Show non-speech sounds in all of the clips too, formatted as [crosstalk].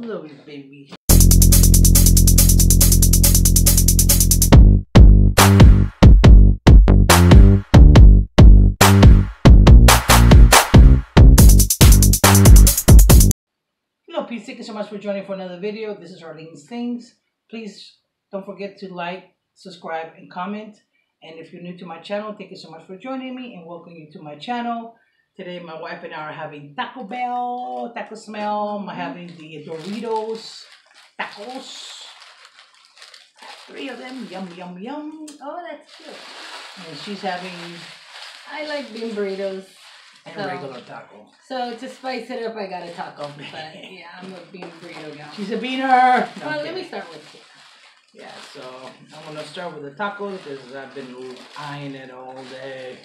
You, baby. Hello, peace. Thank you so much for joining for another video. This is Arlene's Things. Please don't forget to like, subscribe, and comment. And if you're new to my channel, thank you so much for joining me and welcome you to my channel. Today, my wife and I are having Taco Bell, Taco Smell. I'm mm-hmm. having the Doritos tacos. Three of them. Yum, yum, yum. Oh, that's cute. And she's having I like bean burritos. And Oh. regular taco. So to spice it up, I got a taco. But yeah, I'm a bean burrito gal. [laughs] She's a beaner. No, Well, let me start with you. Yeah, so I'm gonna start with the tacos because I've been eyeing it all day,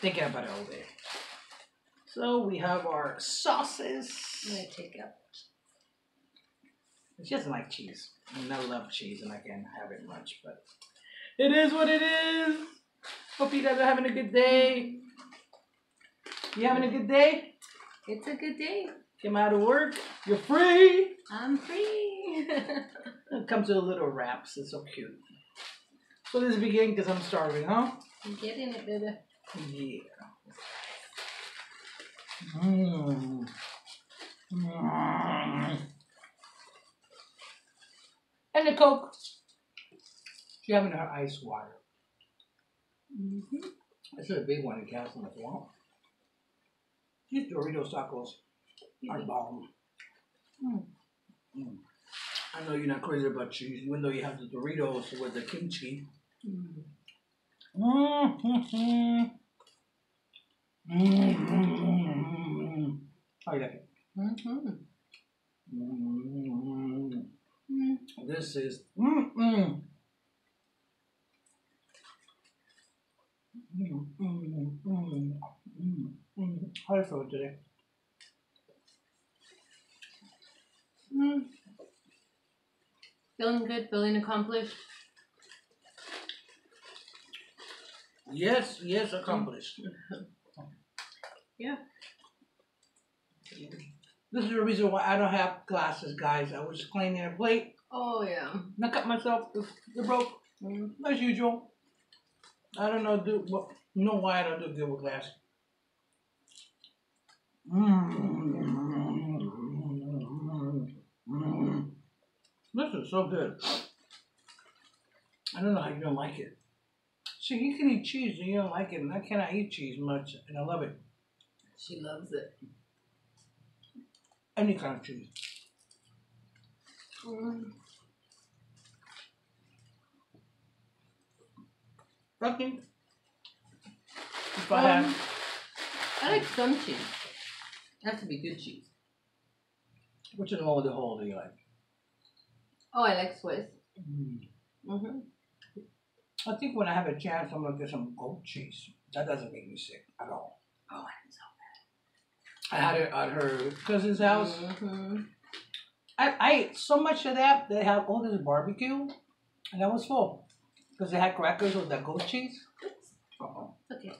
thinking about it all day. So we have our sauces. I'm gonna take up. She doesn't like cheese, and I love cheese, and I can't have it much, but it is what it is. Hope you guys are having a good day. You having a good day? It's a good day. Came out of work. You're free. I'm free. [laughs] It comes with a little wraps. It's so cute. So let's begin because I'm starving, huh? I'm getting it, baby. Yeah. Mm. And the Coke. She having her ice water. Mm-hmm. This is a big one in California as well. These Doritos tacos are bomb. Mm. Mm. I know you're not crazy about cheese, even though you have the Doritos with the kimchi. Mm. Mm-hmm. Mm-hmm. You like it? Mm-hmm. Mm-hmm. Mm. This is mm-mm. Mm-mm. Mm-mm. How do you feel today? Mm. Feeling good, feeling accomplished. Yes, yes, accomplished. [laughs] Yeah. This is the reason why I don't have glasses, guys. I was just cleaning a plate. Oh yeah. And I cut myself. They're broke. As usual. I don't know do what know why I don't do good with glasses. Mm. This is so good. I don't know how you don't like it. See, you can eat cheese and you don't like it, and I cannot eat cheese much, and I love it. She loves it. Any kind of cheese. Mm. Nothing. If I Um, I like some cheese. It has to be good cheese. which is all the whole do you like? Oh, I like Swiss. Mm. Mm-hmm. I think when I have a chance, I'm gonna get some goat cheese. That doesn't make me sick at all. Oh, I had it at her cousin's house. Mm-hmm. I, I ate so much of that. They have all this barbecue, and I was full because they had crackers with that goat cheese. Uh-oh. Okay,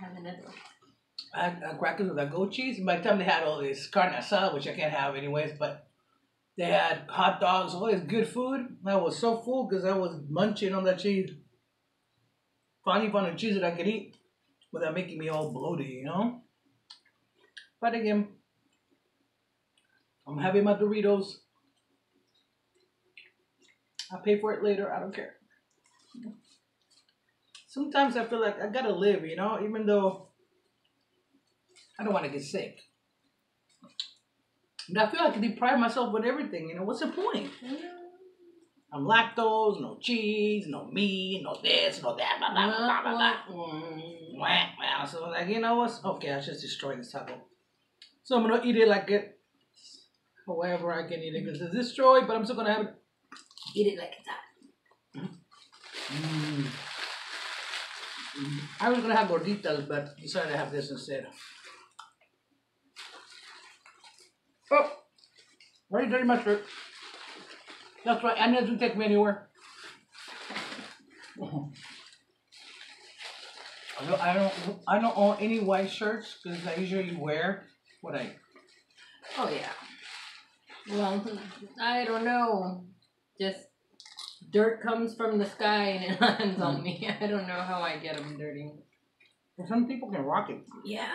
have another one. I had uh, crackers with that goat cheese. By the time they had all this carne asada, which I can't have anyways, but they had hot dogs, all this good food. I was so full because I was munching on that cheese. Finally found a cheese that I could eat without making me all bloated, you know? But again, I'm having my Doritos. I'll pay for it later. I don't care. Sometimes I feel like I gotta live, you know, even though I don't want to get sick. But I feel like I deprive myself with everything. You know, what's the point? I'm lactose, no cheese, no meat, no this, no that, blah, blah, blah, blah, blah. Wah. So like, you know what? Okay, I just destroy this taco. So I'm gonna eat it like it, however I can eat it because it's destroyed, but I'm still gonna have it. Eat it like it's hot. Mm. Mm. I was gonna have gorditas, but decided to have this instead. Oh, very dirty my shirt. That's right, and it doesn't take me anywhere. [laughs] I don't, I don't, I don't own any white shirts because I usually wear what I. Oh yeah. Well, I don't know. Just dirt comes from the sky and it [laughs] lands on me. I don't know how I get them dirty. Well, some people can rock it Yeah.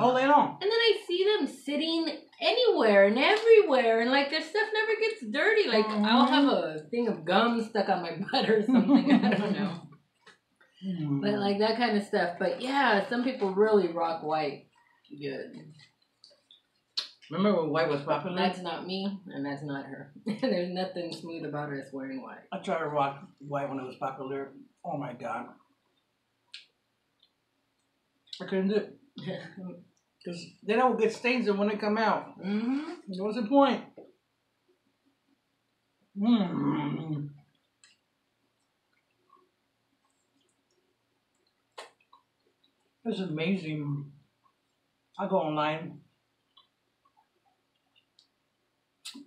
all day long. And then I see them sitting anywhere and everywhere, and like their stuff never gets dirty. Like I'll have a thing of gum stuck on my [laughs] butt or something. I don't know. Mm. [laughs] But like that kind of stuff. But yeah, some people really rock white. Good. Remember when white was popular? That's not me, and that's not her. [laughs] There's nothing smooth about her us wearing white. I tried to rock white when it was popular. Oh my god. I couldn't do it. [laughs] Because they don't get stains when they come out. hmm What's the point? Mm. It's amazing. I go online.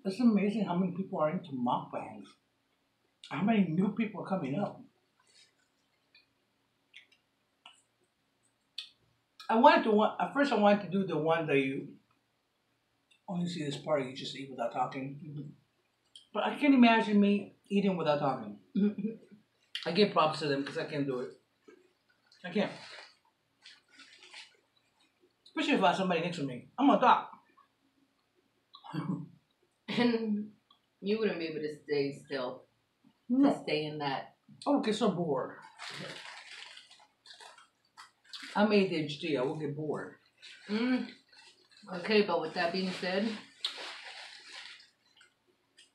It's amazing how many people are into mukbangs. How many new people are coming up. I wanted to want at first I wanted to do the one that you only see this part you just eat without talking. But I can't imagine me eating without talking. I give props to them because I can't do it. I can't. Especially if I have somebody next to me. I'm gonna talk. [laughs] And you wouldn't be able to stay still. To stay in that. I would get so bored. I'm ADHD. I will get bored. Mm. Okay, but with that being said,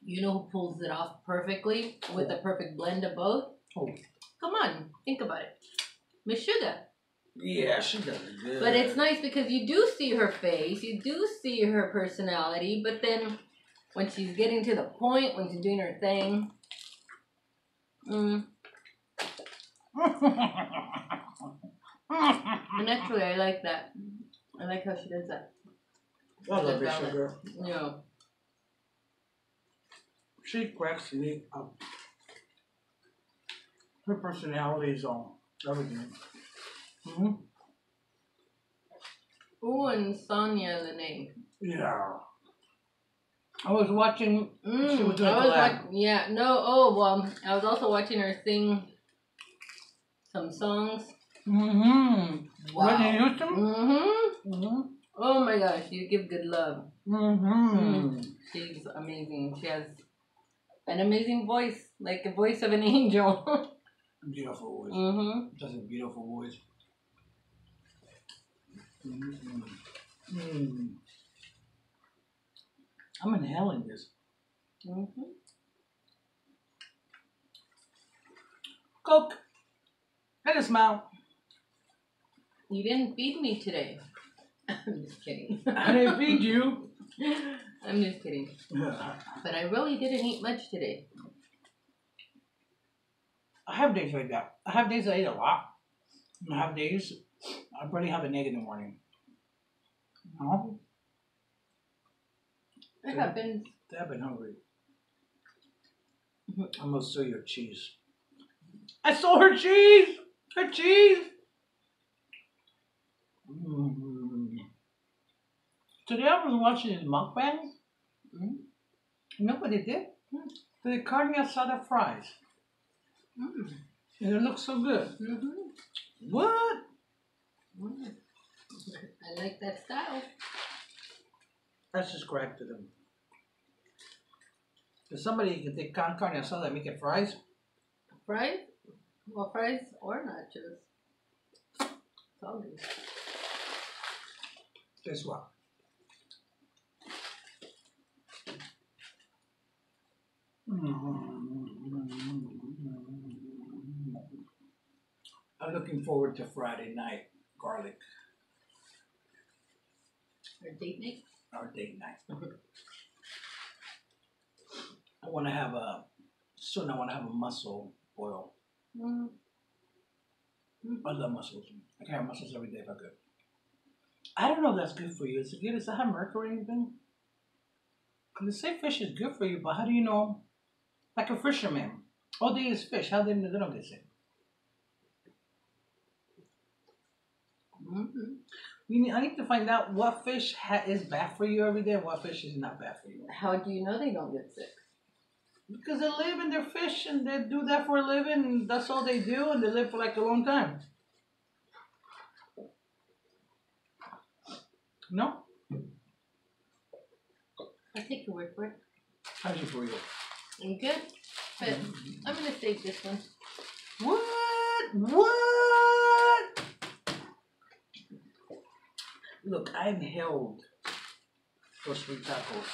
you know who pulls it off perfectly with the perfect blend of both? Oh. Come on, think about it. Miss Sugar. Yeah, she does it good. But it's nice because you do see her face, you do see her personality, but then when she's getting to the point, when she's doing her thing, mm, and actually I like that. I like how she does that. I love balance. sugar. Yeah. She cracks me up. Her personality is on everything. hmm Ooh, and Sonia the name. Yeah. I was watching. Mm, She was doing I was like, yeah, no, oh, well, I was also watching her sing some songs. Mm-hmm. Wow. Whitney Houston. Mm-hmm. Mm-hmm. Oh my gosh, you give good love. Mm-hmm. She's amazing. She has an amazing voice, like the voice of an [laughs] angel. Beautiful voice. mm-hmm. That's a beautiful voice. Mm-hmm. Mm. I'm inhaling this. Mm-hmm. Coke. Let us smile. You didn't feed me today. [laughs] I'm just kidding. I didn't feed you. [laughs] I'm just kidding. But I really didn't eat much today. I have days like that. I have days I eat a lot. I have days I barely have a egg in the morning. No, It Yeah. happens. I've been hungry. I'm gonna steal your cheese. I stole her cheese. Her cheese. Mm. Today I was watching his mukbang. Mm. You know what they did? Hmm. The carne asada fries. Mm. And it looks so good. Mm-hmm. What? Mm. I like that style. I subscribe to them. If somebody can take carne carne asada and make it fries, Fries? Well, fries or nachos. Good. guess what? I'm looking forward to Friday night garlic, Or date night. Our date night. I want to have a soon. I want to have a mussel boil. Mm. I love mussels. I can have mussels every day if I could. I don't know if that's good for you. Is it good? Does it have mercury or anything? Because they say fish is good for you, but how do you know? Like a fisherman. All they eat is fish. How do they, know they don't get sick? Mm-hmm. You need, I need to find out what fish ha- is bad for you every day and what fish is not bad for you. How do you know they don't get sick? Because they live and they're fish and they do that for a living and that's all they do and they live for like a long time. No? I take your word for it. How's it for you? You good? But I'm gonna save this one. What? What? Look, I'm held for sweet tacos.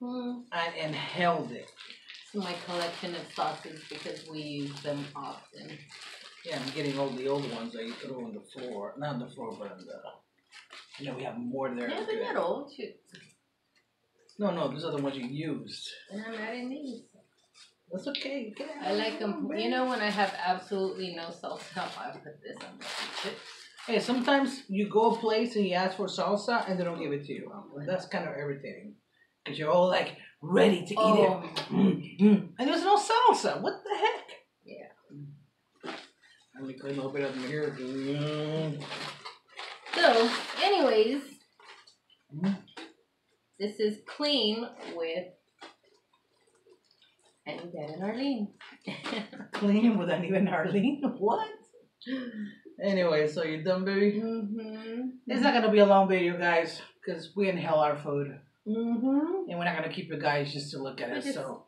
Hmm. I inhaled it. It's my collection of sauces because we use them often. Yeah, I'm getting all the old ones that you throw on the floor. Not on the floor, but on the. You know, we have more there. Yeah, Okay. not old. Shoot. No, no, those are the ones you used. And I'm adding these. That's okay. You can I like them. You know, when I have absolutely no salsa, [laughs] I put this on my chips. Hey, sometimes you go a place and you ask for salsa and they don't give it to you. That's kind of irritating. Because you're all like ready to eat Oh, it. Mm, mm. And there's no salsa. What the heck? Yeah. Let me clean a little bit up in here. Mm. So, anyways, Mhm. this is clean with Annie Dad and Arlene. [laughs] Clean with without even Arlene? What? [laughs] Anyway, so you done, baby? mm-hmm. It's not gonna be a long video, guys, because we inhale our food, Mm-hmm. and we're not gonna keep you guys just to look at it. So,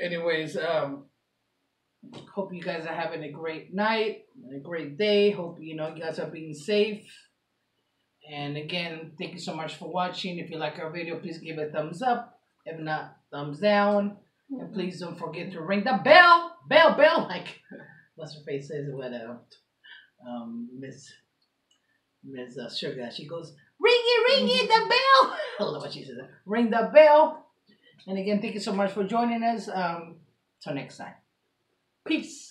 anyways, um, hope you guys are having a great night, and a great day. Hope you know you guys are being safe. And again, thank you so much for watching. If you like our video, please give it a thumbs up. If not, thumbs down. And please don't forget to ring the bell, bell, bell, like [laughs] what's her face says uh, um Miss Miss uh, Sugar. She goes, ring it, ring it, the bell. [laughs] I love what she says. Ring the bell. And again, thank you so much for joining us. Um, till next time. Peace.